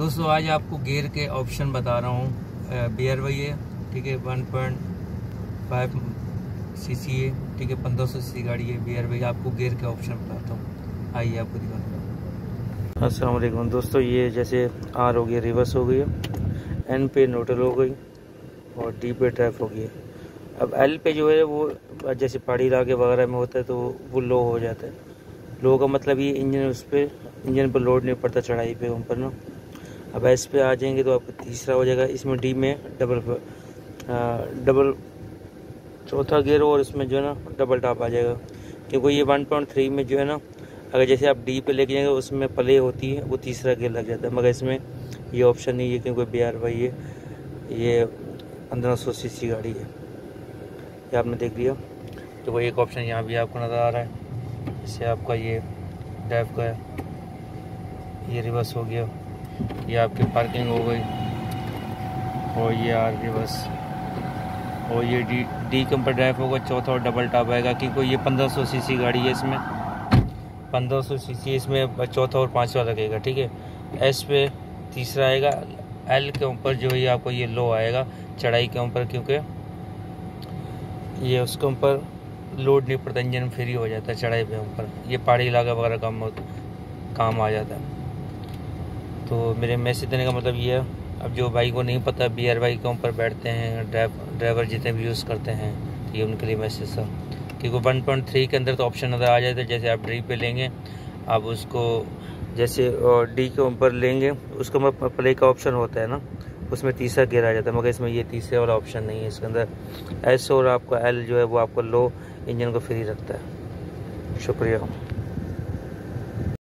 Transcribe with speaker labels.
Speaker 1: दोस्तों, आज आपको गेयर के ऑप्शन बता रहा हूँ। बी आर वाई है ठीक है one point five C C है, ठीक है, पंद्रह सौ सी गाड़ी है बी आर वाई आपको गेयर के ऑप्शन बताता हूँ। आइए आपको दिखाऊँगा असलम दोस्तों, ये जैसे आर हो गया रिवर्स हो गई एन पे नोटल हो गई और डी पे ट्रैफ हो गई। अब एल पे जो है वो, जैसे पहाड़ी इलाके वगैरह में होता है तो वो लो हो जाता है। लो का मतलब ये इंजन उस पर इंजन पर लोड नहीं पड़ता, चढ़ाई पे ऊपर ना। अब एस पे आ जाएँगे तो आपका तीसरा हो जाएगा। इसमें डी में डबल डबल चौथा गियर और इसमें जो है ना डबल टॉप आ जाएगा। क्योंकि ये 1.3 में जो है ना, अगर जैसे आप डी पे लेके जाएँगे, उसमें प्ले होती है, वो तीसरा गियर लग जाता है। मगर इसमें ये ऑप्शन नहीं है, क्योंकि बी आर वाई है, ये पंद्रह सौ सी सी गाड़ी है। ये आपने देख लिया। तो वो एक ऑप्शन यहाँ भी आपको नज़र आ रहा है। इससे आपका ये ड्राइव का ये रिवर्स हो गया। ये आपकी पार्किंग हो गई। और ये आ रही बस। और ये डी डी कम पर ड्राइव होगा, चौथा और डबल टॉप आएगा, क्योंकि ये पंद्रह सौ सी सी गाड़ी है इसमें। पंद्रह सौ सी सी इसमें चौथा और पाँचवा लगेगा, ठीक है? एस पे तीसरा आएगा एल के ऊपर जो है आपको ये लो आएगा, चढ़ाई के ऊपर, क्योंकि ये उसके ऊपर लोड नहीं पड़ता इंजन फ्री हो जाता है चढ़ाई पे ऊपर। ये पहाड़ी इलाका वगैरह काम काम आ जाता है। तो मेरे मैसेज देने का मतलब ये है, अब जो भाई को नहीं पता बी आर बाई के ऊपर बैठते हैं ड्राइवर जितने भी यूज़ करते हैं तो ये उनके लिए मैसेज था। क्योंकि वन पॉइंट थ्री के अंदर तो ऑप्शन नज़र आ जाता है, जैसे आप ड्री पे लेंगे, आप उसको जैसे डी के ऊपर लेंगे, उसका प्ले का ऑप्शन होता है ना, उसमें तीसरा गियर आ जाता है, मगर इसमें ये तीसरे वाला ऑप्शन नहीं है, इसके अंदर एस और आपका एल जो है, वो आपको लो इंजन को फ्री रखता है। शुक्रिया।